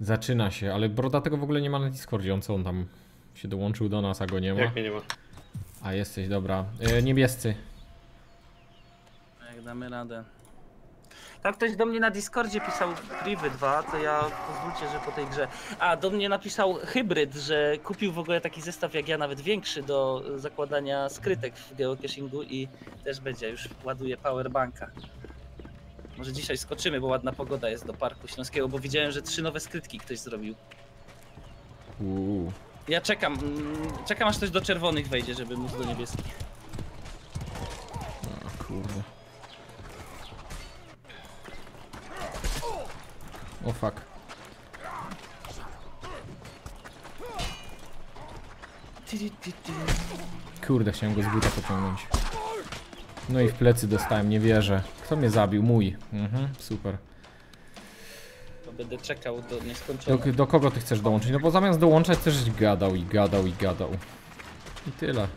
Zaczyna się, ale Broda tego w ogóle nie ma na Discordzie, on co on tam się dołączył do nas, a go nie ma? Jak mnie nie ma? A jesteś, dobra. E, niebiescy. Jak damy radę. Tak, ktoś do mnie na Discordzie pisał Privy 2, to ja pozwólcie, że po tej grze. A, do mnie napisał Hybryd, że kupił w ogóle taki zestaw jak ja, nawet większy do zakładania skrytek w geocachingu i też będzie, już ładuje powerbanka. Może dzisiaj skoczymy, bo ładna pogoda jest do Parku Śląskiego, bo widziałem, że trzy nowe skrytki ktoś zrobił. Uuu. Ja czekam, mm, czekam aż ktoś do czerwonych wejdzie, żeby móc do niebieskich. O kurde. O fuck. Kurde, chciałem go z buta pociągnąć. No i w plecy dostałem, nie wierzę. Kto mnie zabił? Mój. Mhm, super. To będę czekał do nieskończoności. Do, do kogo ty chcesz dołączyć? No bo zamiast dołączać też gadał i gadał i gadał. I tyle.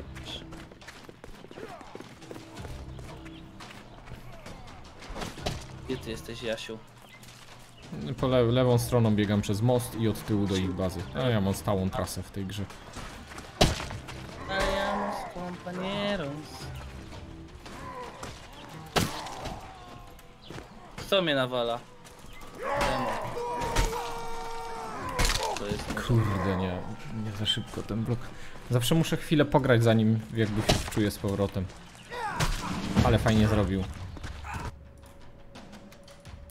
Gdzie ty jesteś, Jasiu? Po le lewą stroną biegam przez most i od tyłu do ich bazy. A ja mam stałą trasę w tej grze. Vayamos compañeros. Kto mnie nawala? Demo. To jest Kurde, nie, nie za szybko ten blok. Zawsze muszę chwilę pograć zanim jakby się wczuję z powrotem. Ale fajnie zrobił.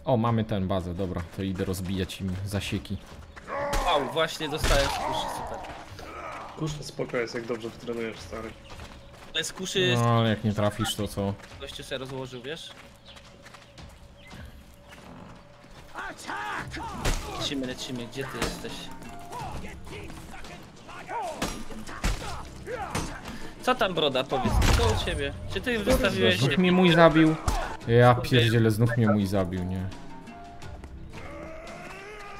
O, mamy tę bazę, dobra, to idę rozbijać im zasieki. Wow, właśnie dostałem kuszy, super. Kurczę, spoko jest, jak dobrze wtrenujesz, stary. Ale z kuszy No, ale jak nie trafisz, to co? gościu sobie rozłożył, wiesz? Lecimy, lecimy, gdzie ty jesteś? Co tam broda, powiedz, co u ciebie? Czy ty wystawiłeś się? Znów mnie mój zabił. Ja pierdzielę, znów mnie mój zabił, nie.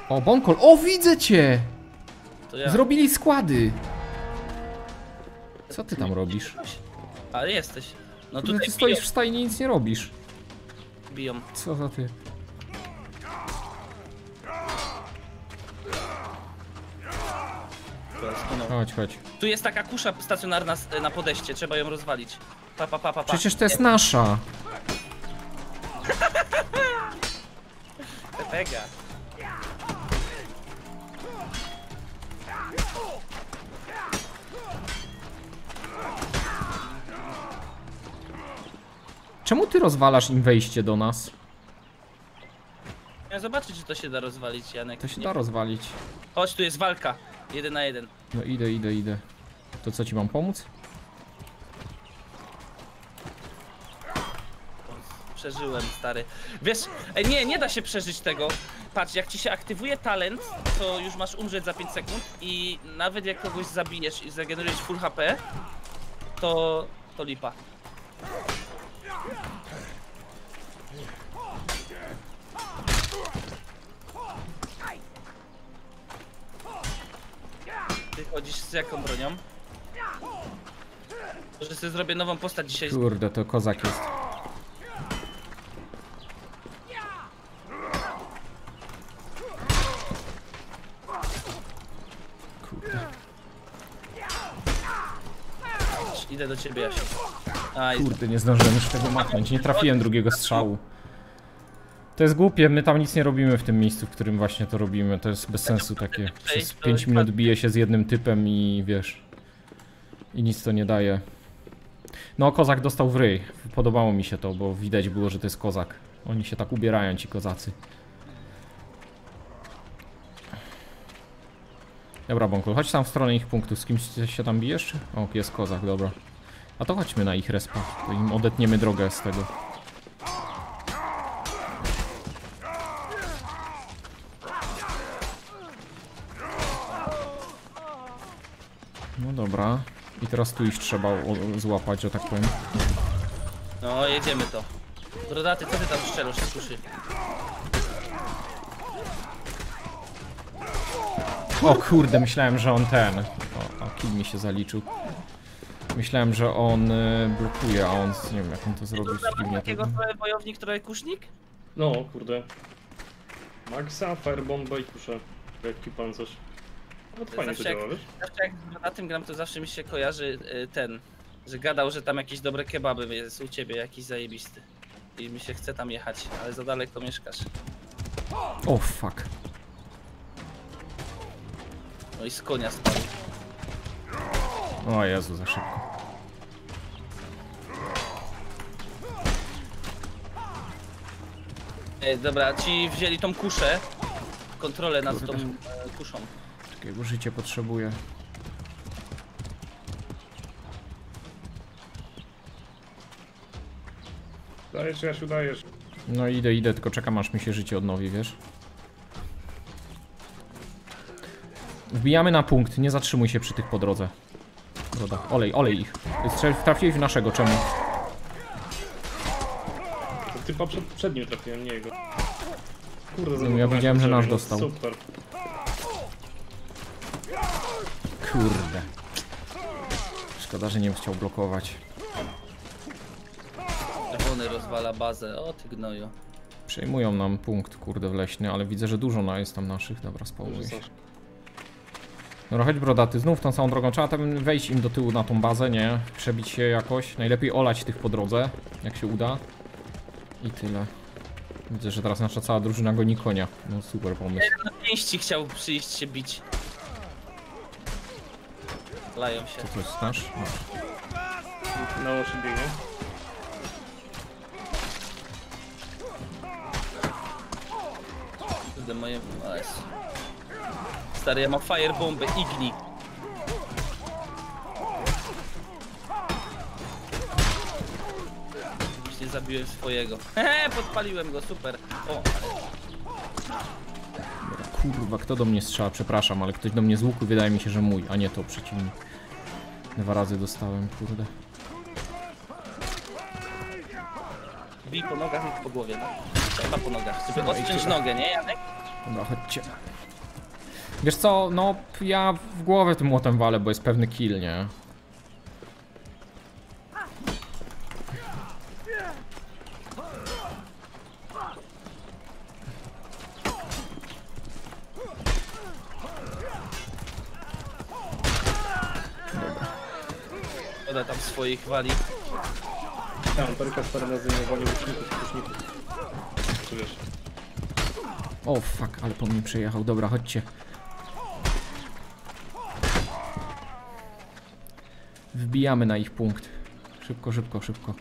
O, Bonkol, o widzę cię! To ja. Zrobili składy! Co ty tam robisz? Ale jesteś. No Kurde, tutaj ty stoisz biją, w stajni i nic nie robisz. biją. Co za ty? Chodź, chodź. Tu jest taka kusza stacjonarna na podejście, trzeba ją rozwalić. Pa, pa, pa, pa, pa. Przecież to jest nasza. Pepega. Czemu ty rozwalasz im wejście do nas? Ja zobaczyć, czy to się da rozwalić, Janek. To się Nie- da rozwalić. Chodź, tu jest walka. Jeden na jeden. No idę, idę, idę. To co ci mam pomóc? Przeżyłem, stary. Wiesz, ej, nie, nie da się przeżyć tego. Patrz, jak ci się aktywuje talent, to już masz umrzeć za 5 sekund i nawet jak kogoś zabijesz i zregenerujesz full HP, to, to lipa. Ty chodzisz z jaką bronią? Może sobie zrobię nową postać dzisiaj. Kurde, to kozak jest. Kurde. Idę do ciebie, Jasiu. Aj, Kurde, nie zdążyłem już tego machnąć. Nie trafiłem drugiego strzału. To jest głupie, my tam nic nie robimy w tym miejscu, w którym właśnie to robimy. To jest bez sensu takie. Przez 5 minut bije się z jednym typem i wiesz. I nic to nie daje. No, kozak dostał w ryj. Podobało mi się to, bo widać było, że to jest kozak. Oni się tak ubierają, ci kozacy. Dobra, Bonkul, chodź tam w stronę ich punktów. Z kimś się tam bijesz? O, jest kozak, dobra. A to chodźmy na ich respa. To im odetniemy drogę z tego. Dobra. I teraz tu ich trzeba o- złapać, że tak powiem. No, jedziemy to. Brodaty, co ty tam strzelasz z kuszy? O kurde, myślałem, że on ten. O, a kill mi się zaliczył. Myślałem, że on y, blokuje, a on nie wiem jak on to zrobił dziwnie. takiego trochę wojownik, trochę kusznik? No, kurde. Maxa, Firebomba i kuszę. Lekki pancerz. No to fajnie to Zawsze jak- działa, wiesz? Zawsze jak na tym gram, to zawsze mi się kojarzy y, ten, że gadał, że tam jakieś dobre kebaby jest u ciebie, jakiś zajebisty. I mi się chce tam jechać, ale za daleko mieszkasz. O fuck. No i z konia spadł. O Jezu, za szybko. E, dobra, ci wzięli tą kuszę. Kontrolę nad tą e, kuszą. Czekaj, bo życie potrzebuję. Dajesz, Jasiu, dajesz. No idę, idę, tylko czekam aż mi się życie odnowi, wiesz? Wbijamy na punkt, nie zatrzymuj się przy tych po drodze. Broda, olej, olej ich. Strzel, trafiłeś w naszego, czemu? Typa przed, przed nim trafiłem, nie jego. Kurde, ja zablokowałem widziałem, że nasz no dostał. Super. Kurde. Szkoda, że nie chciał blokować. Czerwony rozwala bazę. O ty gnoju. Przejmują nam punkt, kurde, wleśny, ale widzę, że dużo na jest tam naszych. Dobra, spawnuj się. Dobra, chodź brodaty, znów tą samą drogą. Trzeba tam wejść im do tyłu na tą bazę, nie? Przebić się jakoś. Najlepiej olać tych po drodze, jak się uda. I tyle. Widzę, że teraz nasza cała drużyna goni konia. No super pomysł. Na pięści chciał przyjść się bić. Lają się. Co to jest nasz? No. Na oczy biegnie. Kurde, moje... Jezu. Stary, ja mam firebombę, igni. Właśnie zabiłem swojego. Hehe, podpaliłem go, super. O, ale kurwa, kto do mnie strzela? Przepraszam, ale ktoś do mnie z łuku wydaje mi się, że mój, a nie to przeciwnik. Dwa razy dostałem, kurde. bij po nogach lub po głowie, no. Chyba po nogach, żeby odciąć nogę, nie Janek? Dobra, chodźcie. Wiesz co, no ja w głowę tym młotem walę, bo jest pewny kill, nie? Ona tam swoich wali. Tam, perka stara na zdejmowanie łuczników, kuszników. Czy wiesz? O fuck, ale po mnie przejechał. Dobra, chodźcie. Wbijamy na ich punkt. Szybko, szybko, szybko.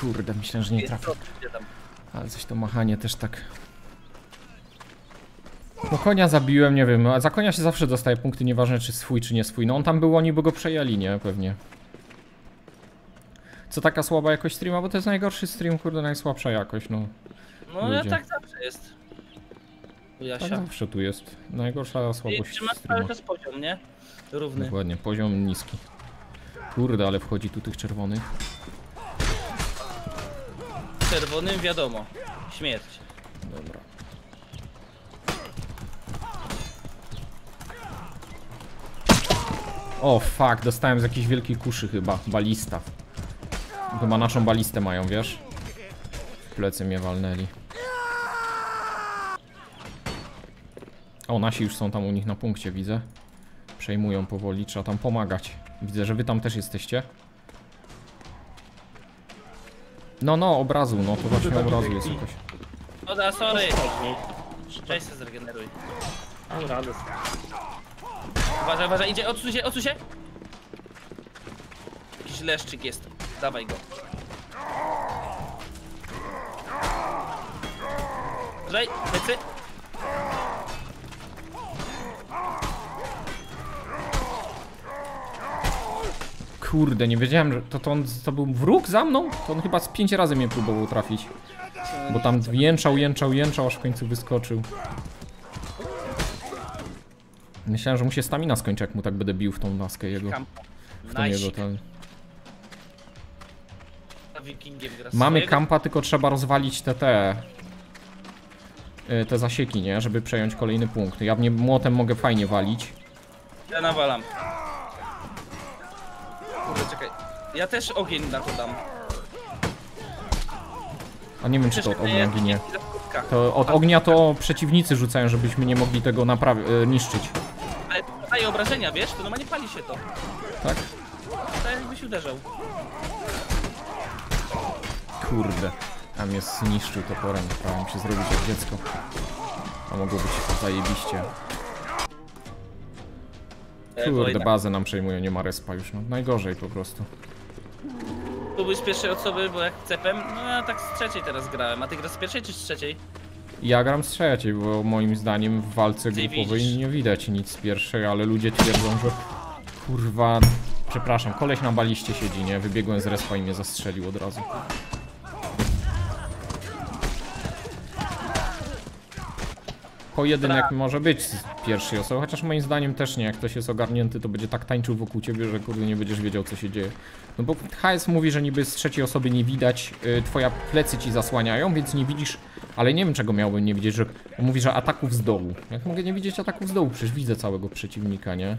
Kurde, myślę, że nie trafię. Ale coś to machanie też tak. No konia zabiłem, nie wiem, a za konia się zawsze dostaje punkty, nieważne czy swój, czy nie swój. No on tam był, oni by go przejęli, nie? Pewnie. Co taka słaba jakość streama? Bo to jest najgorszy stream, kurde, najsłabsza jakość, no. No ja tak zawsze jest. U Tak Jasia. zawsze tu jest. Najgorsza I słabość trzymasz cały streama. czas poziom, nie? Równy. Dokładnie, poziom niski. Kurde, ale wchodzi tu tych czerwonych. Czerwonym wiadomo. Śmierć. Dobra. O fuck, dostałem z jakiejś wielkiej kuszy chyba, balista. Chyba naszą balistę mają, wiesz? Plecy mnie walnęli. O, nasi już są tam u nich na punkcie, widzę. Przejmują powoli, trzeba tam pomagać. Widzę, że wy tam też jesteście. No, no, obrazu, no to właśnie obrazu jest jakoś. Oda, sorry. Chodź, Cześć, się zregeneruj. Mam radę. Uważaj, uważaj, idzie, odsuń się, odsuń się. Jakiś leszczyk jest. Dawaj go. Uważaj, plecy. Kurde, nie wiedziałem, że to, to on to był wróg za mną? To on chyba z pięć razy mnie próbował trafić. Bo tam jęczał, jęczał, jęczał, aż w końcu wyskoczył. Myślałem, że mu się stamina skończy, jak mu tak będę bił w tą laskę jego. W tą jego Nice. ten. A Wikingiem gra Mamy kampa, tylko trzeba rozwalić te te... y, Te zasieki, nie? Żeby przejąć kolejny punkt. Ja w nie młotem mogę fajnie walić. Ja nawalam. Kurde, czekaj. Ja też ogień na to dam. A nie wiem, czy to od ognia ginie. To od ognia to przeciwnicy rzucają, żebyśmy nie mogli tego naprawi- e, niszczyć. Ale to daje obrażenia, wiesz? To normalnie pali się to. Tak? Tak jakbyś uderzał. Kurde. A mnie zniszczył toporem. Chciałem się zrobić jak dziecko. A mogło być zajebiście. E, Kurde, bazę nam przejmują, nie ma respa już. No, najgorzej po prostu. Próbuj z pierwszej osoby, bo jak cepem, no ja tak z trzeciej teraz grałem. A ty grasz z pierwszej czy z trzeciej? Ja gram z trzeciej, bo moim zdaniem w walce grupowej nie widać nic z pierwszej, ale ludzie twierdzą, że kurwa, przepraszam, koleś na baliście siedzi, nie? Wybiegłem z respa i mnie zastrzelił od razu. Pojedynek może być z pierwszej osoby, chociaż moim zdaniem też nie, jak ktoś jest ogarnięty, to będzie tak tańczył wokół ciebie, że kurde nie będziesz wiedział co się dzieje. No bo HS mówi, że niby z trzeciej osoby nie widać, y, twoja plecy ci zasłaniają, więc nie widzisz, ale nie wiem czego miałbym nie widzieć, że mówi, że ataków z dołu. Jak mogę nie widzieć ataków z dołu? Przecież widzę całego przeciwnika, nie?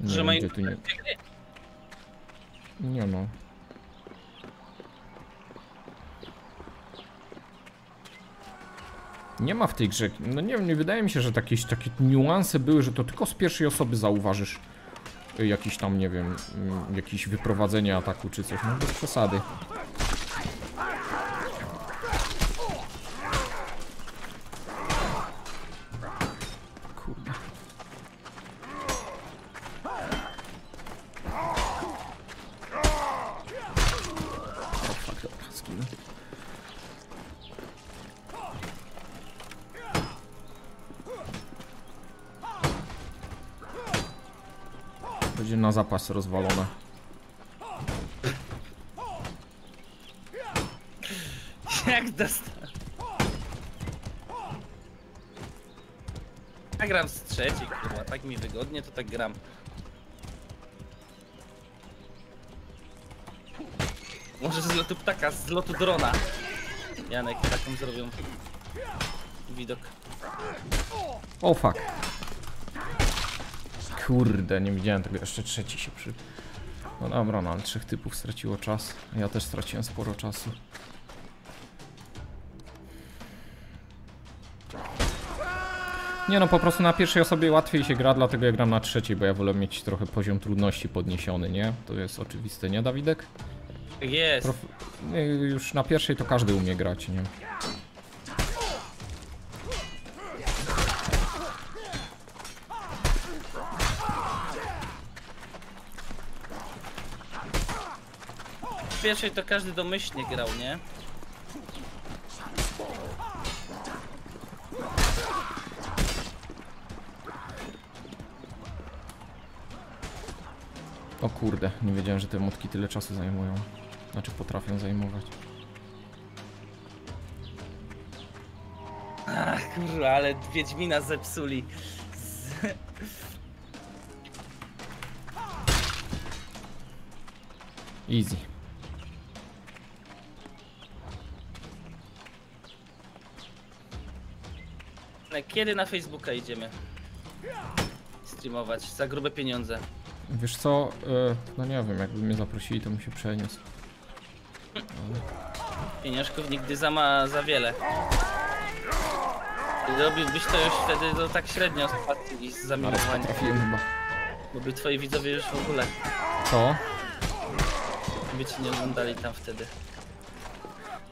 Nie mają gdzie tu nie... Nie no. Nie ma w tej grze, no nie wiem, nie wydaje mi się, że takie, takie niuanse były, że to tylko z pierwszej osoby zauważysz y, jakiś tam, nie wiem, mm, jakieś wyprowadzenie ataku czy coś, no bez przesady. Zapas rozwalone. Jak dostać? Ja gram z trzeciej, kurwa, tak mi wygodnie, to tak gram. Może z lotu ptaka, z lotu drona. Janek, taką zrobią widok. O fuck. Kurde, nie widziałem tego, jeszcze trzeci się przy... No dobra, no ale trzech typów straciło czas. Ja też straciłem sporo czasu. Nie no, po prostu na pierwszej osobie łatwiej się gra, dlatego ja gram na trzeciej, bo ja wolę mieć trochę poziom trudności podniesiony, nie? To jest oczywiste, nie Dawidek? Jest. Prof... nie, Już na pierwszej to każdy umie grać, nie? Pierwszej to każdy domyślnie grał, nie? O kurde, nie wiedziałem, że te mutki tyle czasu zajmują. Znaczy potrafią zajmować. Ach, kurwa, ale Wiedźmina zepsuli. Z... Easy. Kiedy na Facebooka idziemy? Streamować za grube pieniądze. Wiesz co, e, no nie wiem, jakby mnie zaprosili, to bym się przeniósł. Pieniążków nigdy za, ma, za wiele. Robiłbyś to już wtedy to tak średnio z pasji i z zamiłowania. potrafiłem chyba. Bo by twoi widzowie już w ogóle Co? by cię nie oglądali tam wtedy.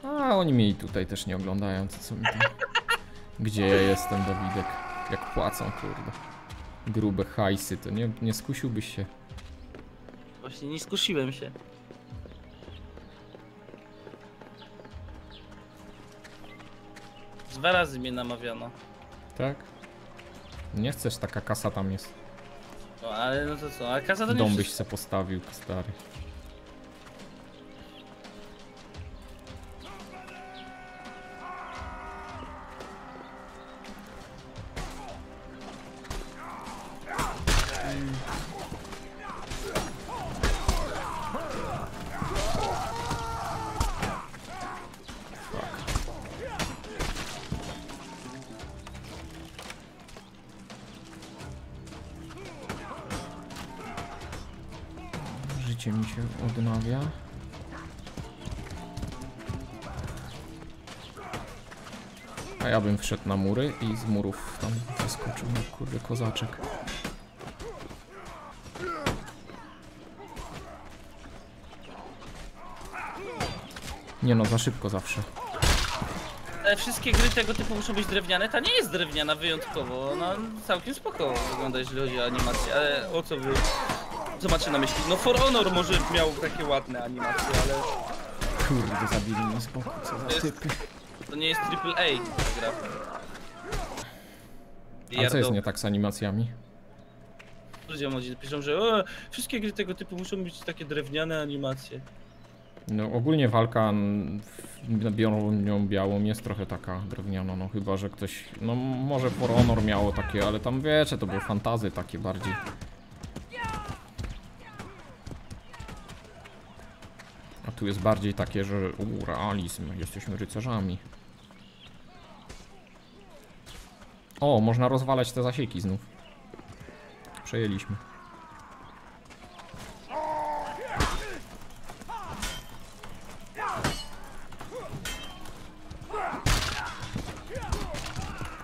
A oni mnie i tutaj też nie oglądają, co mi tam... Gdzie ja jestem, Dawidek? Jak płacą, kurde. Grube hajsy, to nie, nie skusiłbyś się. Właśnie nie skusiłem się. Dwa razy mnie namawiano. Tak? Nie chcesz, taka kasa tam jest. No ale no to co, a kasa to nie Dom byś wszystko. se postawił, stary. Wszedł na mury i z murów tam zaskoczył, no kurde kozaczek. Nie no, za szybko zawsze. Ale wszystkie gry tego typu muszą być drewniane. Ta nie jest drewniana wyjątkowo. Ona całkiem spoko wygląda, jeśli chodzi o animację. Ale o co wy... Co macie na myśli? No For Honor może miał takie ładne animacje, ale Kurde, zabili mnie z boku, co za typy. To nie jest AAA gra. A co jest nie tak z animacjami? Ludzie młodzi piszą, że o, wszystkie gry tego typu muszą mieć takie drewniane animacje. No ogólnie walka n- w- biorą białą jest trochę taka drewniana, no chyba, że ktoś, no może For Honor miało takie, ale tam wiecie, to były fantazy takie bardziej. A tu jest bardziej takie, że u, realizm, jesteśmy rycerzami. O, można rozwalać te zasieki znów. Przejęliśmy.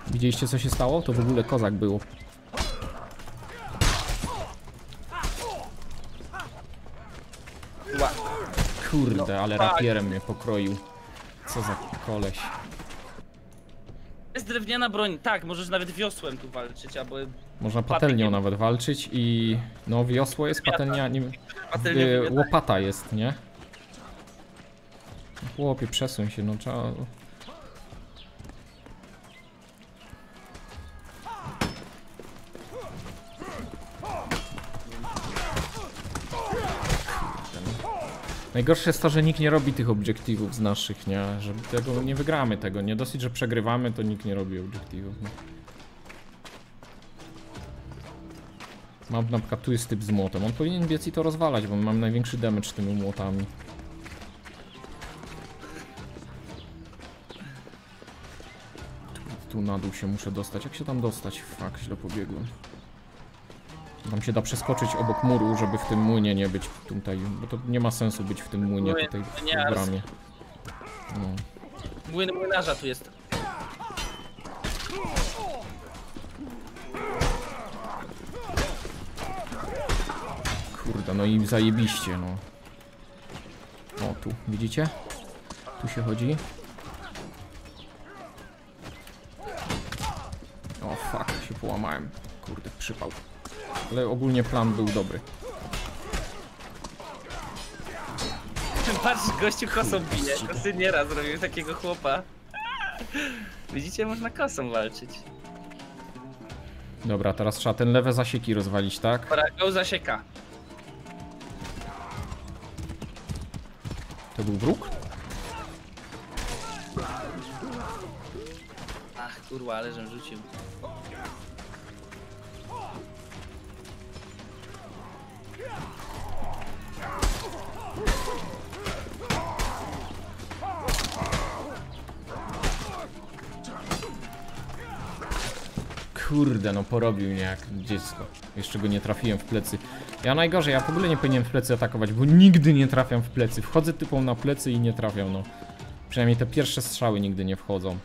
Widzieliście co się stało? To w ogóle kozak było. Ła. Kurde, ale tak. rapierem mnie pokroił. Co za koleś. Jest drewniana broń, tak, możesz nawet wiosłem tu walczyć, albo Można patelnią nawet walczyć i... No wiosło jest, patelnia... Nie, patelnią y, łopata jest, nie? Chłopie, przesuń się, no trzeba... Najgorsze jest to, że nikt nie robi tych obiektywów z naszych, nie? Że tego nie wygramy tego, nie dosyć, że przegrywamy, to nikt nie robi obiektywów. Mam na przykład tu jest typ z młotem. On powinien biec i to rozwalać, bo mam największy damage tymi młotami. Tu, tu na dół się muszę dostać. Jak się tam dostać? Fuck, źle pobiegłem. Tam się da przeskoczyć obok muru, żeby w tym młynie nie być tutaj, bo to nie ma sensu być w tym młynie Młyn, tutaj w ale- bramie. No. Młyn młynarza tu jest. Kurde, no i zajebiście, no. O, tu, widzicie? Tu się chodzi. O, fuck, się połamałem. Kurde, przypał. Ale ogólnie plan był dobry. Patrz, gościu kosą bije. Kosy nieraz zrobił takiego chłopa. Widzicie, można kosą walczyć. Dobra, teraz trzeba ten lewe zasieki rozwalić, tak? Dobra, go zasieka. To był wróg? Ach, kurwa, ale żem rzucił. Kurde, no porobił mnie jak dziecko. Jeszcze go nie trafiłem w plecy. Ja najgorzej, ja w ogóle nie powinienem w plecy atakować, bo nigdy nie trafiam w plecy. Wchodzę typą na plecy i nie trafiam, no. Przynajmniej te pierwsze strzały nigdy nie wchodzą.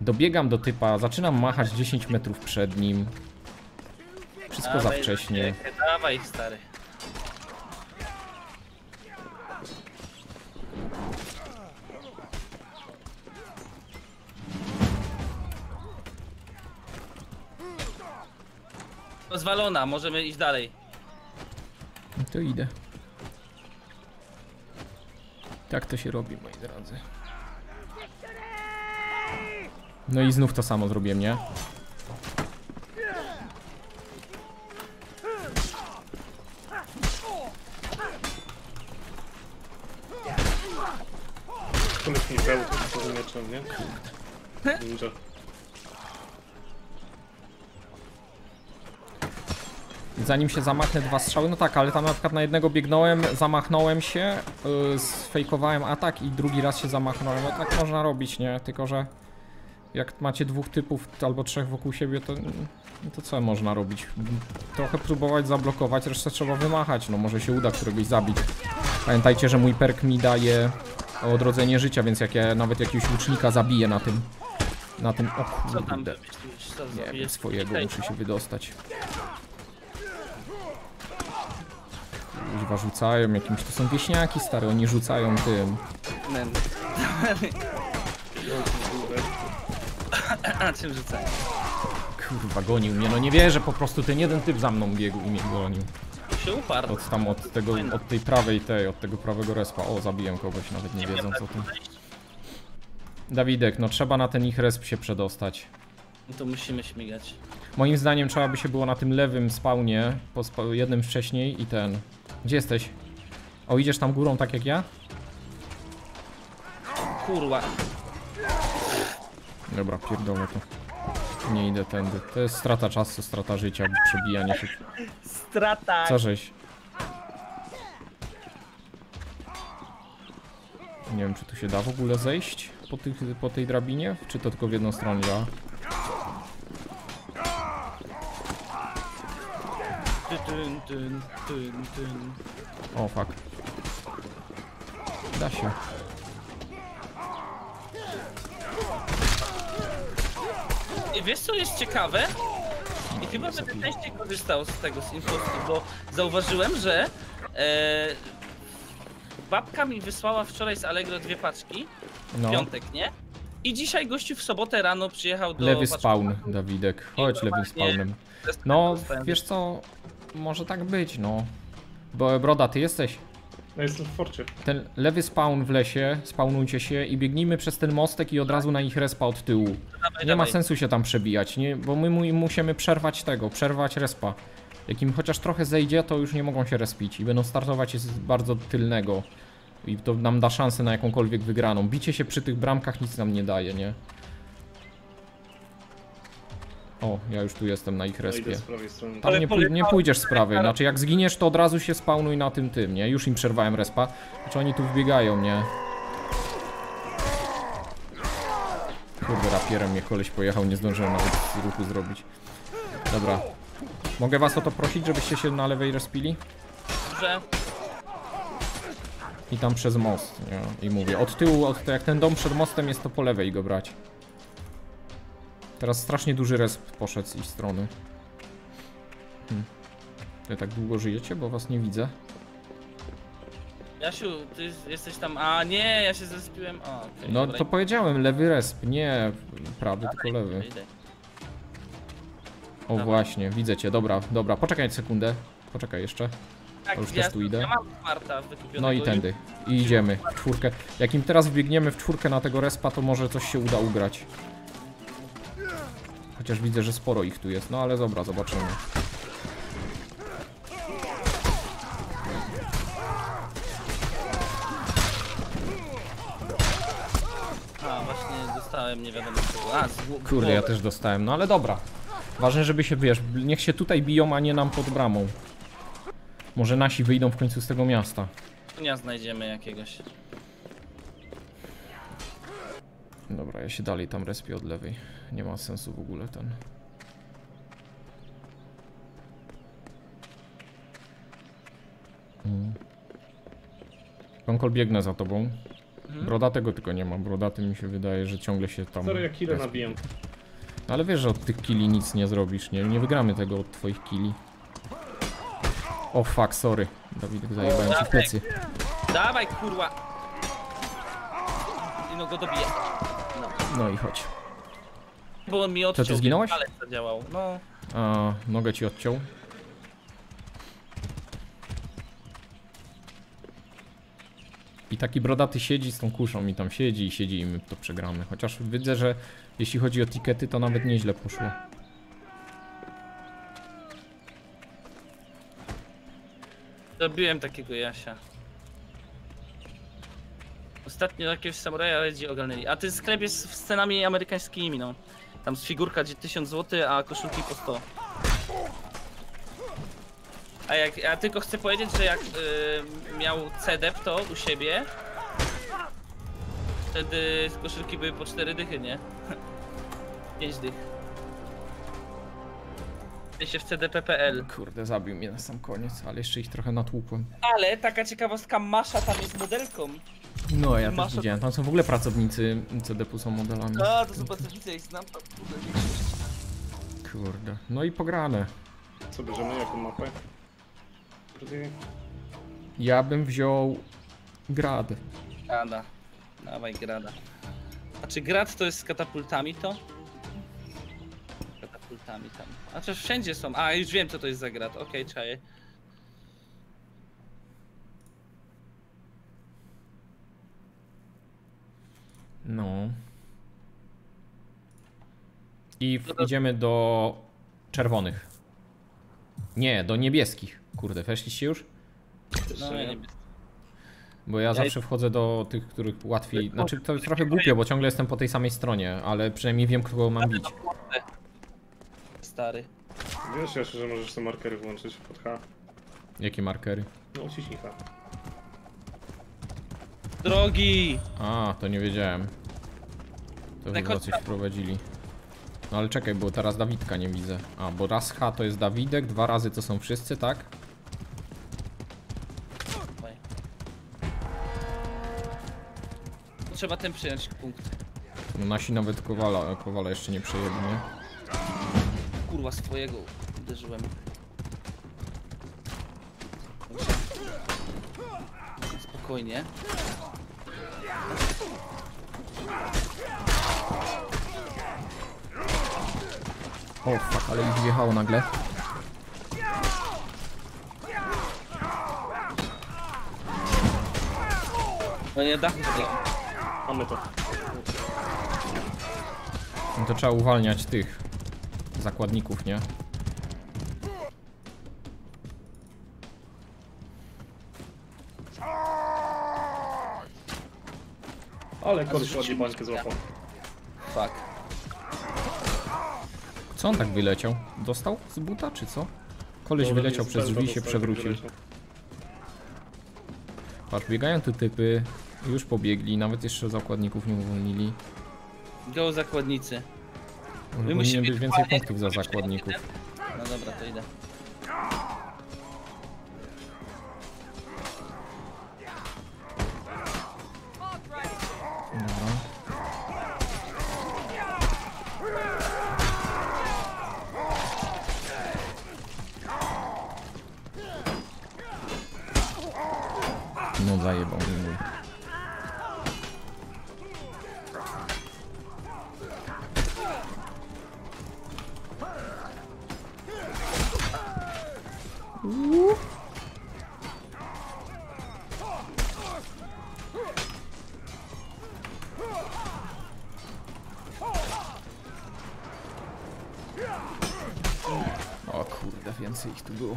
Dobiegam do typa, zaczynam machać 10 metrów przed nim. Wszystko za wcześnie. Dawaj, stary. Pozwalona, możemy iść dalej. No to idę. Tak to się robi, moi drodzy. No i znów to samo zrobiłem, nie? Tym mieczem, nie? Ninja. Zanim się zamachnę dwa strzały, no tak, ale tam na przykład na jednego biegnąłem, zamachnąłem się, yy, sfejkowałem atak i drugi raz się zamachnąłem, no tak można robić, nie? Tylko, że jak macie dwóch typów albo trzech wokół siebie, to, to co można robić? Trochę próbować zablokować, resztę trzeba wymachać, no może się uda któregoś zabić. Pamiętajcie, że mój perk mi daje odrodzenie życia, więc jak ja nawet jakiegoś łucznika zabiję na tym, na tym, o kurde, nie wiem, swojego muszę się wydostać. Kuźwa rzucają jakimś, to są wieśniaki stare, oni rzucają tym. Men. A czym rzucałem? Kurwa, gonił mnie, no nie wierzę, po prostu ten jeden typ za mną biegł i mnie gonił. Się uparł. Od tam, od tego, od tej prawej tej, od tego prawego respa. O, zabiłem kogoś, nawet nie wiedząc o tym. Dawidek, no trzeba na ten ich resp się przedostać. No to musimy śmigać. Moim zdaniem trzeba by się było na tym lewym spawnie, po spa jednym wcześniej i ten. Gdzie jesteś? O, idziesz tam górą tak jak ja? Kurwa. Dobra, pierdolę to. Nie idę tędy. To jest strata czasu, strata życia, przebijanie się. Strata. Co żeś? Nie wiem, czy tu się da w ogóle zejść po, tych, po tej drabinie? Czy to tylko w jedną stronę działa? Tyn, tyn, tyn, tyn. O, fuck. Da się. I wiesz co jest ciekawe? I chyba będę częściej korzystał z tego, z impostu, bo zauważyłem, że e, babka mi wysłała wczoraj z Allegro dwie paczki, w No. piątek, nie? I dzisiaj gościu w sobotę rano przyjechał do... Lewy spawn, Dawidek. Chodź lewym spawnem. No, wiesz co? Może tak być, no. Bo Broda, ty jesteś. No jestem w forcie. Ten lewy spawn w lesie, spawnujcie się i biegnijmy przez ten mostek i od razu na ich respa od tyłu. Dawaj, Nie ma dawaj. sensu się tam przebijać, nie? bo my mu- musimy przerwać tego, przerwać respa. Jak im chociaż trochę zejdzie, to już nie mogą się respić i będą startować z bardzo tylnego. I to nam da szansę na jakąkolwiek wygraną. Bicie się przy tych bramkach nic nam nie daje, nie? O, ja już tu jestem na ich No respie. Tam Ale nie, pój- nie pójdziesz z prawej, znaczy jak zginiesz to od razu się spawnuj na tym tym, nie? Już im przerwałem respa. Znaczy oni tu wbiegają, nie? Kurde, rapierem mnie koleś pojechał, nie zdążyłem nawet ruchu zrobić. Dobra. Mogę was o to prosić, żebyście się na lewej respili? Że I tam przez most, nie? I mówię, od tyłu, od, jak ten dom przed mostem jest, to po lewej go brać. Teraz strasznie duży resp poszedł z ich strony. Hmm. Wy tak długo żyjecie, bo was nie widzę. Jasiu, ty jesteś tam. A nie, ja się zespiłem. O, okej, No dobra, to powiedziałem, lewy resp, nie prawy, tylko idę, lewy. idę. O właśnie, widzę cię, dobra, dobra, poczekaj sekundę. Poczekaj jeszcze. Tak, już ja, też tu idę. Ja mam wykupionego. No i tędy. I idziemy w czwórkę. Jak im teraz wbiegniemy w czwórkę na tego respa, to może coś się uda ugrać. Chociaż widzę, że sporo ich tu jest, no ale dobra, zobaczymy. A, właśnie dostałem nie wiadomo czego. A, z Kurde, ja też dostałem, no ale dobra. Ważne, żeby się, wiesz, niech się tutaj biją, a nie nam pod bramą. Może nasi wyjdą w końcu z tego miasta. Dnia znajdziemy jakiegoś. Dobra, ja się dalej tam respię od lewej. Nie ma sensu w ogóle ten. Mm. Konkol biegnę za tobą. Mhm. Brodatego tylko nie ma. Brodaty mi się wydaje, że ciągle się tam. Sorry, ja kile respi. nabijam. No Ale wiesz, że od tych kili nic nie zrobisz, nie? Nie wygramy tego od twoich kili. O fuck, sorry. Dawidek, zajebałem ci w plecy. Dawaj, kurwa! I no go dobiję. No. No i chodź. Bo on mi odciął. ty zginąłeś? Ale zadziałał. No. A, nogę ci odciął. I taki brodaty siedzi z tą kuszą i tam siedzi i siedzi i my to przegramy. Chociaż widzę, że jeśli chodzi o tikety, to nawet nieźle poszło. Zabiłem takiego Jasia. Ostatnio jakiegoś samuraja Redzi ogarnęli. A ten sklep jest z scenami amerykańskimi, no. Tam z figurka gdzie 1000 zł, a koszulki po 100. A jak, ja tylko chcę powiedzieć, że jak y, miał CDEP to u siebie, wtedy koszulki były po 4 dychy, nie? 5 dych. Ja się w CDP.pl. Kurde, zabił mnie na sam koniec, ale jeszcze ich trochę natłukłem. Ale taka ciekawostka, Masza tam jest modelką. No, ja Masz- też widziałem. Tam są w ogóle pracownicy CDP są modelami. A, to są pracownicy, ich znam. to kurde, większość. Kurde. No i pograne. Co bierzemy, jaką mapę? Bardziej- Ja bym wziął grad. Grada. Dawaj, grada. A czy grad to jest z katapultami to? Katapultami tam. A czy wszędzie są? A, już wiem co to jest za grad. Okej, czaję. No. I w, idziemy do czerwonych. Nie, do niebieskich. Kurde, weszliście już? No, ja nie Bo ja zawsze wchodzę do tych, których łatwiej. Znaczy to jest trochę głupie, bo ciągle jestem po tej samej stronie, ale przynajmniej wiem, kogo mam bić. Stary. Wiesz jeszcze, że możesz te markery włączyć pod H. Jakie markery? No, ciśnij H. Drogi! A, to nie wiedziałem. To chyba coś wprowadzili. No ale czekaj, bo teraz Dawidka nie widzę. A, bo raz H to jest Dawidek, dwa razy to są wszyscy, tak? Trzeba ten przyjąć punkt. No nasi nawet Kowala, Kowala jeszcze nie przejęli, nie? Kurwa, swojego uderzyłem. Spokojnie. O fuck, ale ich wjechało nagle. No nie tutaj. Mamy to. No to trzeba uwalniać tych zakładników, nie? Ale koleś ładnie bańkę złapał. Fuck. Co on tak wyleciał? Dostał z buta, czy co? Koleś No, wyleciał przez drzwi i się przewrócił. Patrz, biegają tu typy, już pobiegli, nawet jeszcze zakładników nie uwolnili. Go zakładnicy. My musimy być więcej punktów za kogoś, zakładników. No dobra, to idę. Więcej ich tu było.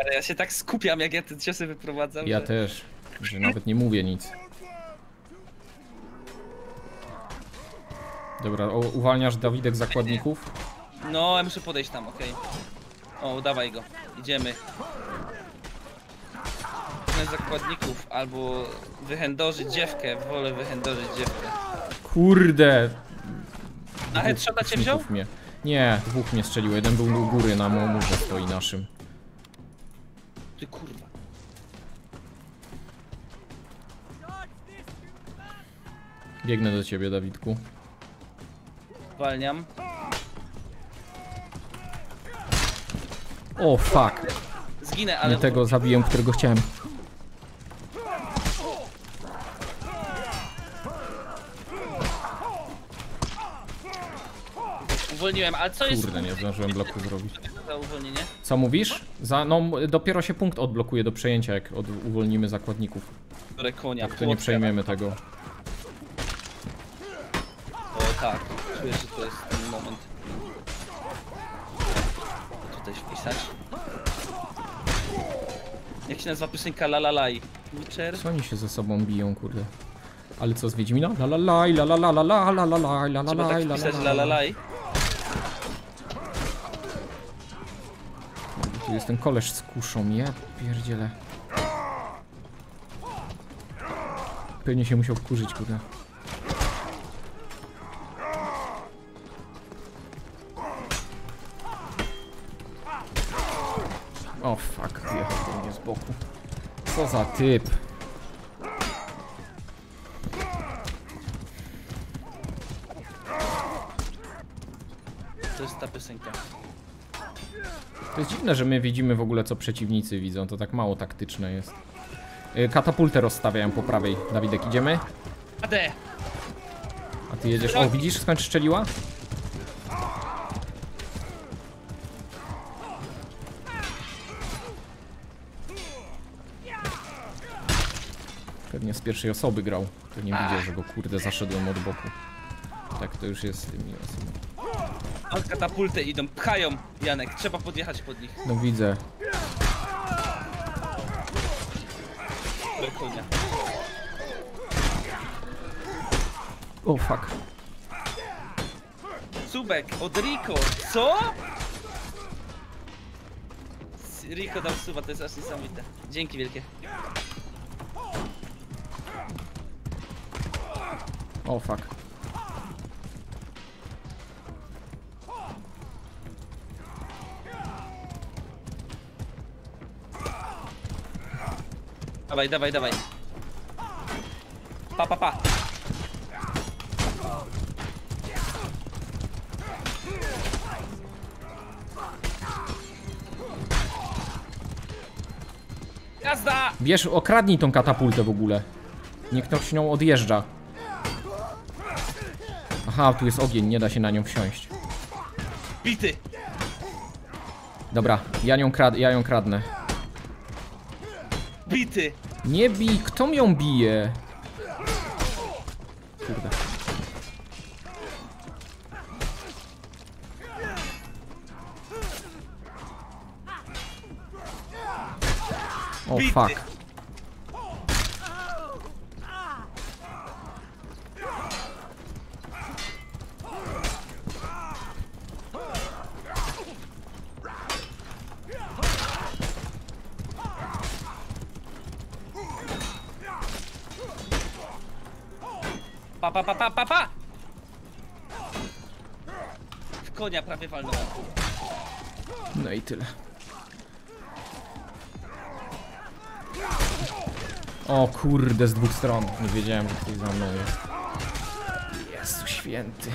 Ale ja się tak skupiam, jak ja te ciosy wyprowadzam. Ja że... też, że nawet nie mówię nic. Dobra, o, uwalniasz Dawidek zakładników? No, ja muszę podejść tam, okej. O, dawaj go. Idziemy. Na zakładników, albo wychędożyć dziewkę. Wolę wychędożyć dziewkę. Kurde! A headshota cię wziął? Mnie. Nie, dwóch mnie strzeliło. Jeden był u góry na murze stoi naszym. Ty kurwa. Biegnę do ciebie, Dawidku. Zwalniam. O fuck! Zginę, ale Nie tego zabiłem, którego chciałem. Uwolniłem. Ale co jest Kurde, nie zdążyłem bloku zrobić. za uwolnienie? Co mówisz? Za, no, dopiero się punkt odblokuje do przejęcia, jak od, uwolnimy zakładników. Biorę konia. Tak to nie przejmiemy tego. O tak, czuję, że to jest ten moment. Tutaj wpisać. Jak się nazywa piosenka La La Laj? Witcher? Co oni się ze sobą biją, kurde? Ale co z Wiedźmina? La la la la la la la la la la la la la Trzeba tak La La Laj. Tu jest ten koleż z kuszą, ja pierdzielę. Pewnie się musiał kurzyć, kurde. O oh, fuck, wjechał do mnie z boku. Co za typ. Dziwne, że my widzimy w ogóle co przeciwnicy widzą, to tak mało taktyczne jest. Y, Katapultę rozstawiają po prawej. Dawidek, idziemy? AD! A ty jedziesz. O, widzisz, skąd strzeliła? Pewnie z pierwszej osoby grał. To nie widział, że go kurde zaszedłem od boku. Tak to już jest z tymi osobami. Od katapulty idą, pchają Janek, trzeba podjechać pod nich. No widzę. Konia. O fuck. Subek od Rico, co? Rico dał suba, to jest aż niesamowite. Dzięki wielkie. O fuck. Dawaj, dawaj, dawaj. Pa, pa, pa. Jazda! Bierz, okradnij tą katapultę w ogóle. Niech ktoś nią odjeżdża. Aha, tu jest ogień, nie da się na nią wsiąść. Bity! Dobra, ja, nią krad ja ją kradnę. Bity! Nie bij, kto ją bije? Kurde. O fuck. Pa, pa, pa, pa, pa! W konia prawie walnąłem. No i tyle. O kurde, z dwóch stron. Nie wiedziałem, że ktoś za mną jest. Jezu święty.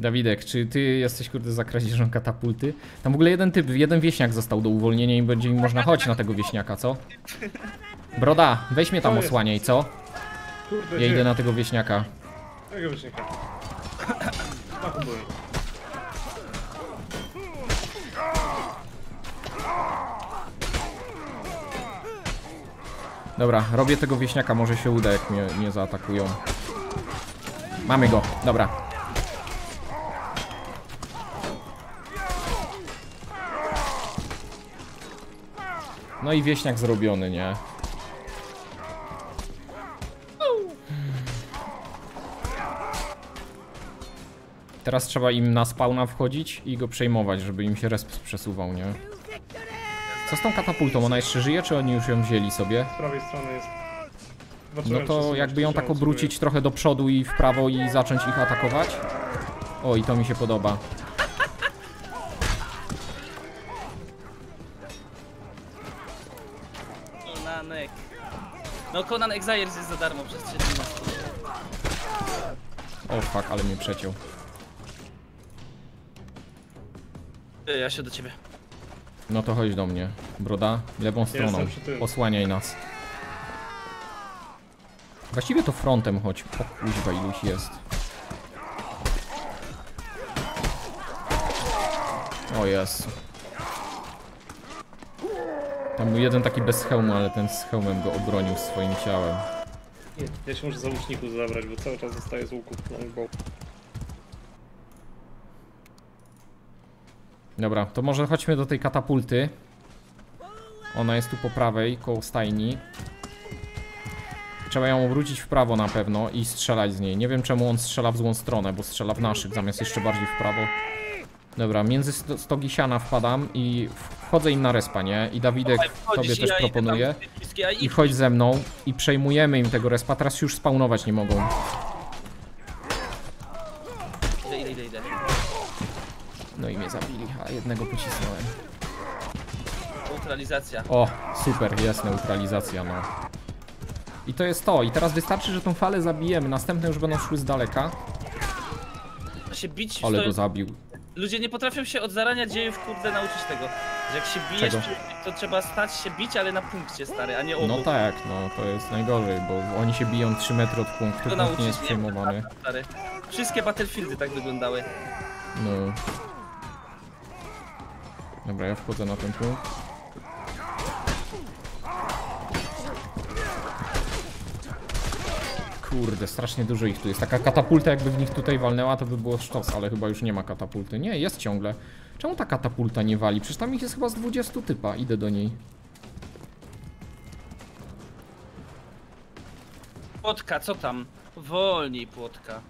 Dawidek, czy ty jesteś kurde za kradzieżą katapulty? Tam w ogóle jeden typ, jeden wieśniak został do uwolnienia i będzie mi można chodzić na tego wieśniaka, co? Broda, weź mnie tam osłaniaj, co? Kurde, Ja idę na tego wieśniaka. Tego kubuj. Dobra, robię tego wieśniaka, może się uda, jak mnie nie zaatakują. Mamy go, dobra. No i wieśniak zrobiony, nie? Teraz trzeba im na spawna wchodzić i go przejmować, żeby im się resp przesuwał, nie? Co z tą katapultą? Ona jeszcze żyje, czy oni już ją wzięli sobie? Z prawej strony jest. No to jakby ją tak obrócić trochę do przodu i w prawo i zacząć ich atakować. O, i to mi się podoba. No Conan Exiles jest za darmo przez 3 dni. O fuck, ale mnie przeciął. Ej, Ja się do ciebie. No to chodź do mnie. Broda, lewą stroną. przy tym. Osłaniaj nas. Właściwie to frontem chodź. O kuźwa, iluś jest. O jest. Tam był jeden taki bez hełmu, ale ten z hełmem go obronił swoim ciałem. Ja się muszę za łuczników zabrać, bo cały czas zostaje z łuków longbow. Dobra, to może chodźmy do tej katapulty. Ona jest tu po prawej, koło stajni. Trzeba ją obrócić w prawo na pewno i strzelać z niej. Nie wiem czemu on strzela w złą stronę, bo strzela w naszych, zamiast jeszcze bardziej w prawo. Dobra, między sto- stogi siana wpadam i wchodzę im na respa, nie? I Dawidek tobie też ja proponuję. I chodź ze mną i przejmujemy im tego respa. Teraz już spawnować nie mogą. idę, idę, idę, idę. No i mnie zabili, a jednego pocisnąłem. Neutralizacja. O, super, jest neutralizacja, no. I to jest to. I teraz wystarczy, że tą falę zabijemy. Następne już będą szły z daleka. się bić, Ale go zabił. Ludzie nie potrafią się od zarania dziejów kurde nauczyć tego. Że jak się bijesz, Czego? to trzeba stać się bić, ale na punkcie stary, a nie obok. No tak, no to jest najgorzej, bo oni się biją 3 metry od punktu, To punkt nie jest nie przejmowany. Stary. Wszystkie Battlefieldy tak wyglądały. No. Dobra, ja wchodzę na ten punkt. Kurde, strasznie dużo ich tu jest. Taka katapulta jakby w nich tutaj walnęła, to by było sztos, ale chyba już nie ma katapulty. Nie, jest ciągle. Czemu ta katapulta nie wali? Przecież tam ich jest chyba z 20 typa. Idę do niej. Płotka, co tam? Wolniej płotka.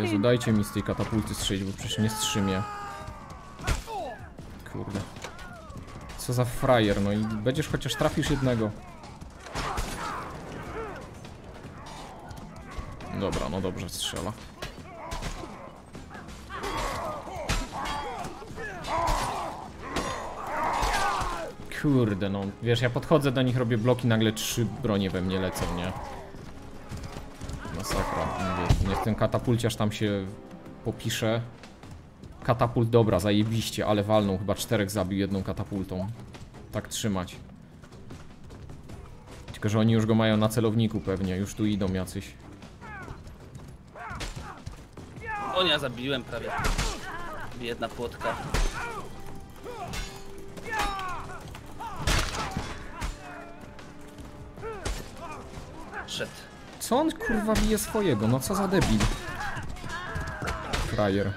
Jezu, dajcie mi z tej katapulty strzelić, bo przecież nie strzymie. Kurde. Co za frajer, no i będziesz chociaż trafisz jednego. Dobra, no dobrze strzela. Kurde, no wiesz, ja podchodzę do nich, robię bloki, nagle trzy bronie we mnie lecą, nie? Masakra. Niech ten katapulciarz tam się popisze. Katapult, dobra, zajebiście, ale walną. Chyba czterech zabił jedną katapultą. Tak trzymać. Tylko, że oni już go mają na celowniku pewnie. Już tu idą jacyś. O nie, ja zabiłem prawie. Jedna płotka. Szedł. Co on kurwa bije swojego? No co za debil. Frajer.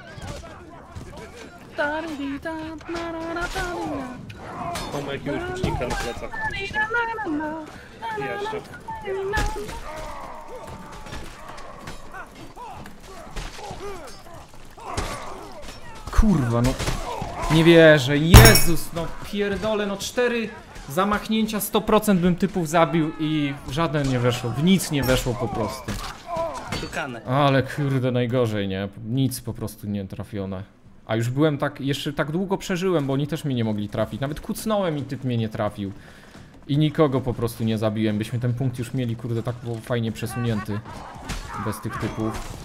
Mamy jakiegoś łucznika na plecach. Jeszcze. Kurwa, no. Nie wierzę. Jezus, no pierdolę, no cztery zamachnięcia 100% bym typów zabił i żaden nie weszło. W nic nie weszło po prostu. Szukane. Ale kurde, najgorzej, nie? Nic po prostu nie trafione. A już byłem tak, jeszcze tak długo przeżyłem, bo oni też mnie nie mogli trafić. Nawet kucnąłem i typ mnie nie trafił. I nikogo po prostu nie zabiłem. Byśmy ten punkt już mieli, kurde, tak było fajnie przesunięty. Bez tych typów.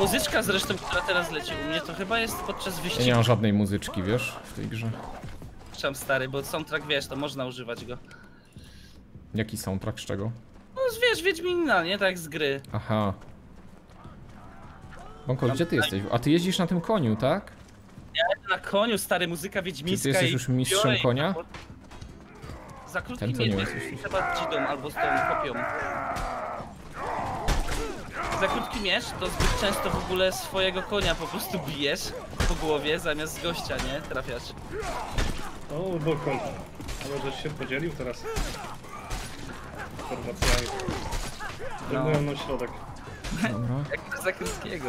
Muzyczka zresztą, która teraz leci u mnie, to chyba jest podczas Ja wyścigu. nie mam żadnej muzyczki, wiesz, w tej grze. Trzem stary, bo soundtrack wiesz, to można używać go. Jaki soundtrack z czego? No wiesz, Wiedźmina, nie? Tak z gry. Aha. Bąko, gdzie ty jesteś? A ty jeździsz na tym koniu, tak? Na koniu, stary, muzyka wiedźmińska Czy ty jesteś już mistrzem i- konia? Za krótki Ten to nie miecz jesteś. trzeba dzidą albo z tą kopią. Za krótki miecz to zbyt często w ogóle swojego konia po prostu bijesz po głowie zamiast gościa, nie? Trafiasz. O, Bokon. A może się podzielił teraz? Informacjami. Zajmują na środek. Dobra. Jak za krótkiego.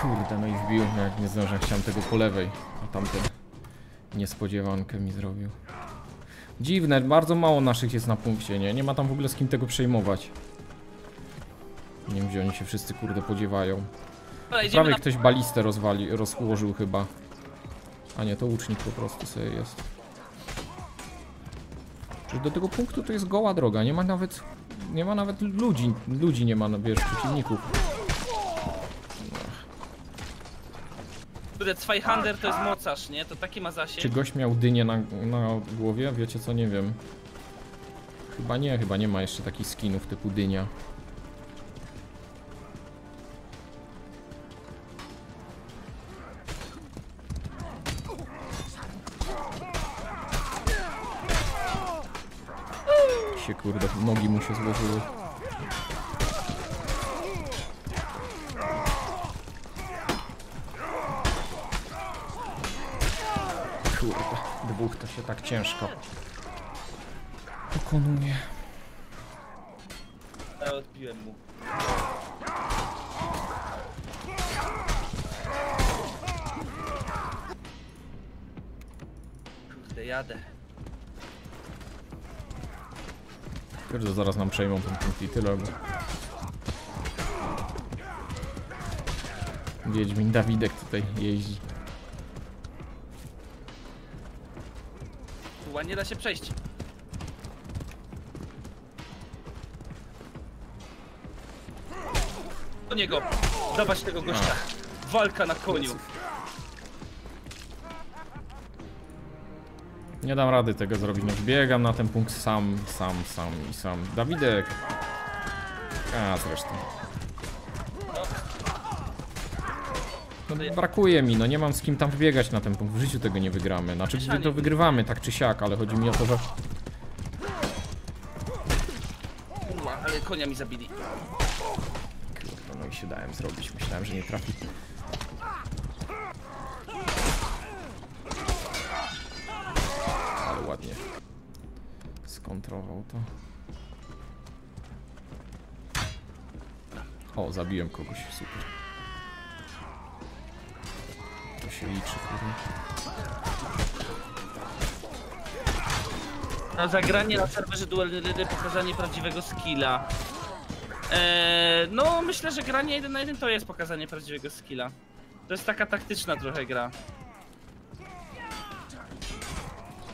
Kurde, no i wbił, no jak nie zdążę, chciałem tego po lewej, a tamten niespodziewankę mi zrobił. Dziwne, bardzo mało naszych jest na punkcie, nie? Nie ma tam w ogóle z kim tego przejmować. Nie wiem, gdzie oni się wszyscy, kurde, podziewają. Idziemy Prawie na... ktoś balistę rozwali, rozłożył chyba. A nie, to łucznik po prostu sobie jest. Do tego punktu to jest goła droga, nie ma nawet... Nie ma nawet ludzi, ludzi nie ma, no wiesz, przeciwników. Kurde, Zweihander to jest mocarz, nie? To taki ma Czy zasięg. gość miał dynię na, na głowie? Wiecie co, nie wiem. Chyba nie, chyba nie ma jeszcze takich skinów typu dynia. się kurde, nogi mu się złożyły. ciężko pokonuje. Ja odbiłem mu. Kurde, jadę. Kurde, zaraz nam przejmą ten punkt i tyle. Wiedźmin Dawidek tutaj jeździ. Ładnie da się przejść. Do niego. Dawać tego gościa. Walka na koniu. Nie dam rady tego zrobić, no biegam na ten punkt sam, sam, sam i sam. Dawidek! A, zresztą. No, brakuje mi, no nie mam z kim tam wbiegać na ten punkt, w życiu tego nie wygramy. Znaczy, to wygrywamy tak czy siak, ale chodzi mi o to, że... Kurwa, ale konia mi zabili. Kurwa, no i się dałem zrobić, myślałem, że nie trafi. Ale ładnie. Skontrował to. O, zabiłem kogoś, super. Się liczy. Na zagranie na serwerze Duel Rydy pokazanie prawdziwego skilla. Eee, no myślę, że granie jeden na jeden to jest pokazanie prawdziwego skilla. To jest taka taktyczna trochę gra.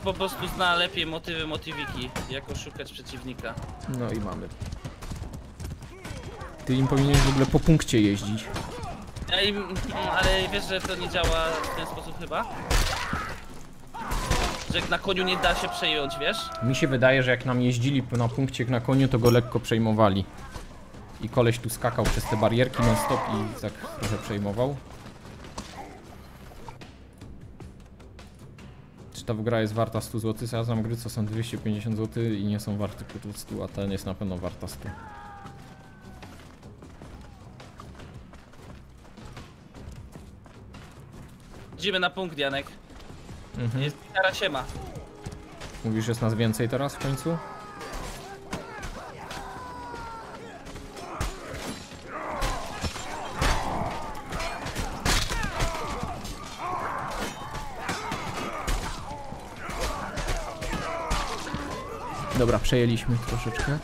Po prostu zna lepiej motywy motywiki, jak oszukać przeciwnika. No i mamy. Ty im powinieneś w ogóle po punkcie jeździć. Ej, mm, ale wiesz, że to nie działa w ten sposób chyba? Że na koniu nie da się przejąć, wiesz? Mi się wydaje, że jak nam jeździli na punkcie na koniu, to go lekko przejmowali. I koleś tu skakał przez te barierki non stop i tak trochę przejmował. Czy ta gra jest warta 100 zł? Ja znam gry, co są 250 zł i nie są warte tylko 100, a ten jest na pewno warta 100. Idziemy na punkt, Janek. Mhm. Jest gitara siema. Mówisz, jest nas więcej teraz w końcu? Dobra, przejęliśmy troszeczkę.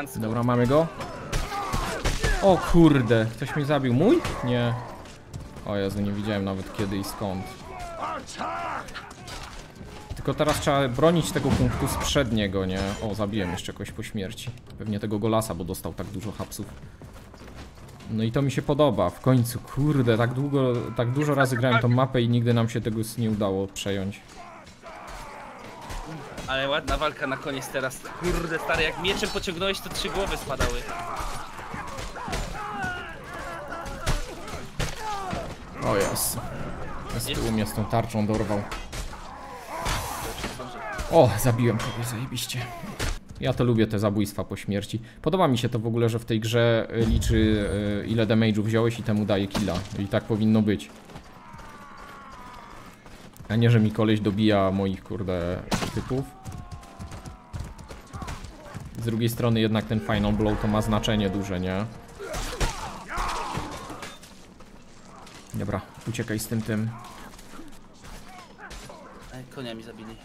Elegancko. Dobra, mamy go. O kurde, ktoś mnie zabił. Mój? Nie. O Jezu, nie widziałem nawet kiedy i skąd. Tylko teraz trzeba bronić tego punktu z przedniego, nie? O, zabiłem jeszcze kogoś po śmierci. Pewnie tego golasa, bo dostał tak dużo hapsów. No i to mi się podoba, w końcu, kurde, tak długo, tak dużo razy grałem tą mapę i nigdy nam się tego nie udało przejąć. Ale ładna walka na koniec teraz. Kurde stary, jak mieczem pociągnąłeś, to trzy głowy spadały. O jest. Z tyłu mnie z tą tarczą dorwał. O, zabiłem kogoś, zajebiście. Ja to lubię te zabójstwa po śmierci. Podoba mi się to w ogóle, że w tej grze y, liczy y, ile damage'u wziąłeś i temu daje killa. I tak powinno być. A nie, że mi koleś dobija moich kurde typów. Z drugiej strony jednak ten final blow to ma znaczenie duże, nie? Dobra, uciekaj z tym tym. Ej, konia mi zabili.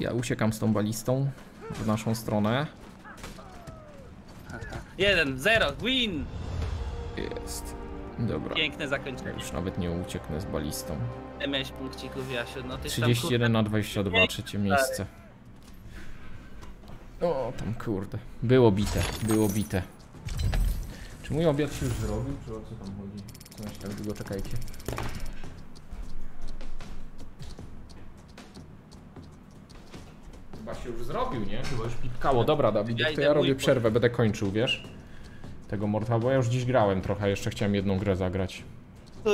Ja uciekam z tą balistą w naszą stronę. Jeden, zero, win! Jest. Dobra. Piękne Ja zakończenie. już nawet nie ucieknę z balistą. Miałeś punkcików, Jasiu. No ty 31 na 22, trzecie miejsce. O, tam kurde. Było bite, było bite. Czy mój obiad się już zrobił, czy o co tam chodzi? Co się tak długo czekajcie? Chyba się już zrobił, nie? Chyba już pitkało. Dobra, Dawid, Ja to ja robię po- przerwę, będę kończył, wiesz? Tego Mortal, bo ja już dziś grałem trochę, jeszcze chciałem jedną grę zagrać. To